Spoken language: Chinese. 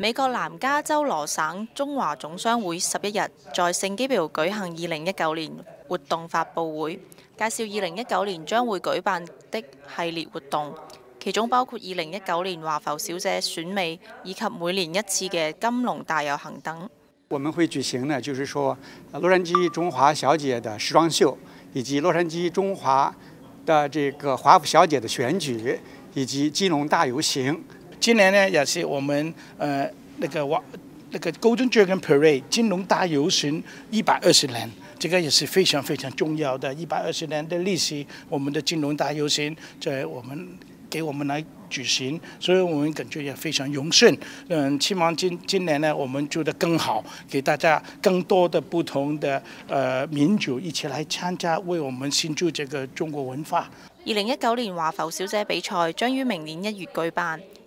美國南加州羅省中華總商會十一日在聖基表舉行二零一九年活動發佈會，介紹二零一九年將會舉辦的系列活動，其中包括二零一九年華埠小姐選美以及每年一次嘅金龍大遊行等。我們會舉行呢，就是說洛杉磯中華小姐的時裝秀，以及洛杉磯中華的這個華府小姐的選舉，以及金龍大遊行。今年呢，也是我們呃那個哇那個 Golden Dragon Parade 金融大遊行一百二十年，這個也是非常非常重要的，一百二十年的歷史。我們的金融大遊行在我們給我們來舉行，所以我們感覺也非常榮幸。嗯，希望今今年呢，我們做得更好，給大家更多的不同的呃民族一起來參加，為我們慶祝這個中國文化。二零一九年華埠小姐比賽將於明年一月舉辦。